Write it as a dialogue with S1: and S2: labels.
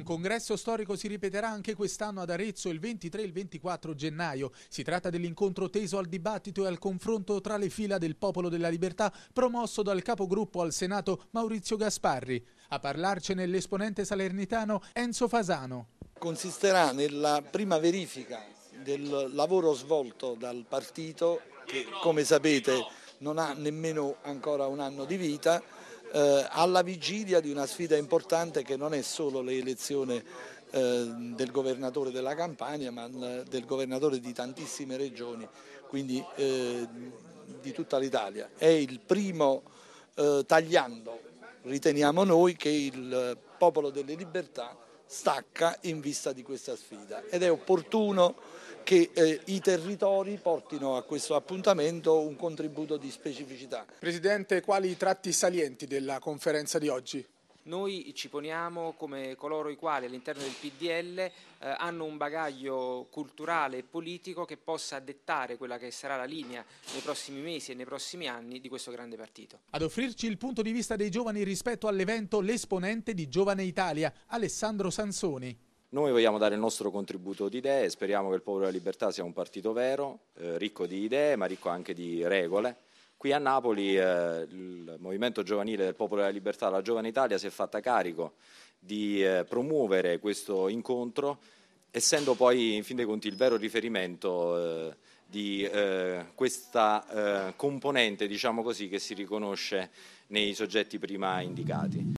S1: Un congresso storico si ripeterà anche quest'anno ad Arezzo il 23 e il 24 gennaio. Si tratta dell'incontro teso al dibattito e al confronto tra le fila del Popolo della Libertà promosso dal capogruppo al Senato Maurizio Gasparri. A parlarcene l'esponente salernitano Enzo Fasano.
S2: Consisterà nella prima verifica del lavoro svolto dal partito che come sapete non ha nemmeno ancora un anno di vita eh, alla vigilia di una sfida importante che non è solo l'elezione eh, del governatore della Campania ma del governatore di tantissime regioni, quindi eh, di tutta l'Italia. È il primo eh, tagliando, riteniamo noi, che il popolo delle libertà stacca in vista di questa sfida ed è opportuno che eh, i territori portino a questo appuntamento un contributo di specificità.
S1: Presidente, quali tratti salienti della conferenza di oggi?
S3: Noi ci poniamo come coloro i quali all'interno del PDL eh, hanno un bagaglio culturale e politico che possa dettare quella che sarà la linea nei prossimi mesi e nei prossimi anni di questo grande partito.
S1: Ad offrirci il punto di vista dei giovani rispetto all'evento l'esponente di Giovane Italia, Alessandro Sansoni.
S4: Noi vogliamo dare il nostro contributo di idee, speriamo che il Popolo della Libertà sia un partito vero, eh, ricco di idee ma ricco anche di regole Qui a Napoli eh, il Movimento Giovanile del Popolo della Libertà, la Giovane Italia, si è fatta carico di eh, promuovere questo incontro, essendo poi in fin dei conti il vero riferimento eh, di eh, questa eh, componente diciamo così, che si riconosce nei soggetti prima indicati.